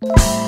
you.